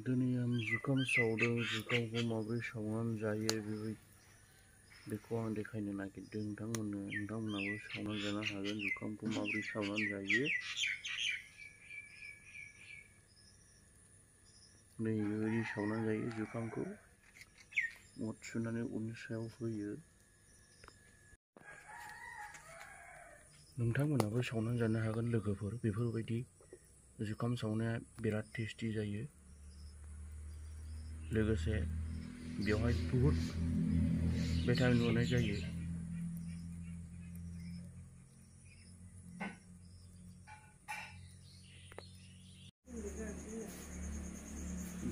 दिनै आं जुखाम सावदों जुखामखौ माबोरै सावनानै जायो बेबाय बेखौ आं देखायनो नागिरदों नोंथांमोननो नोंथांमोनहाबो सावनानै जानो हागोन जुखामखौ माबोरै सावनानै जायो नै बेबायदि सावनानै जायो जुखामखौ मद सुनानै उननि सायाव होयो नोंथांमोनहाबो सावनानै जानो हागोन लोगोफोर बेफोरबायदि जुखाम सावनाया बिराद टेस्टि जायो लोगोसे बेवहाय बहुत भिटामिन मोननाय जायो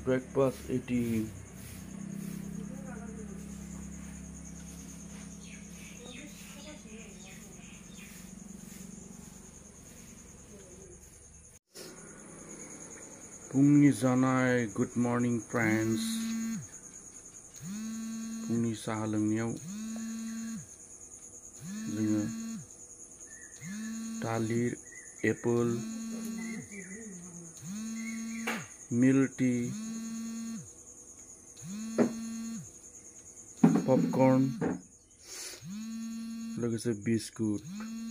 ब्रेकफास्ट eating फुंनि जानाय गुड मर्निं फ्रेन्ड्स फुंनि साहा लोंनायाव जोङो थालिर एपोल मिल्क टी पपकर्न लोगोसे बिस्कुट